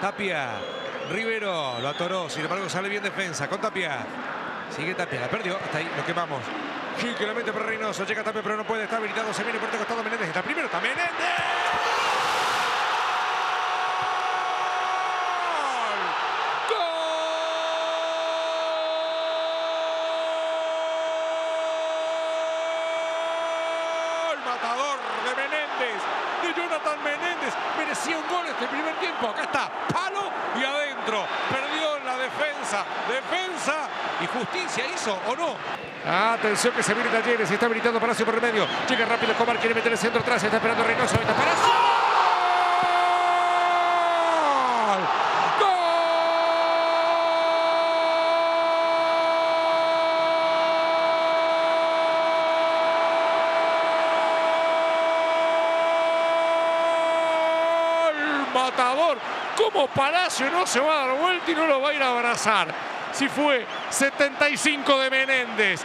Tapia. Rivero lo atoró, sin embargo sale bien defensa con Tapia. Sigue Tapia, la perdió, hasta ahí, lo quemamos. Sí, que la mete para Reynoso, llega Tapia pero no puede, está habilitado, se viene por este costado Menéndez, está primero, está Menéndez. matador de Menéndez, de Jonathan Menéndez. Merecía un gol este primer tiempo. Acá está, palo y adentro. Perdió la defensa, defensa y justicia hizo o no. Atención que se viene Talleres, está habilitando Palacio por el medio. Llega rápido Escobar, quiere meter el centro atrás, está esperando Reynoso. Matador. Como Palacio no se va a dar vuelta y no lo va a ir a abrazar. Si fue 75 de Menéndez.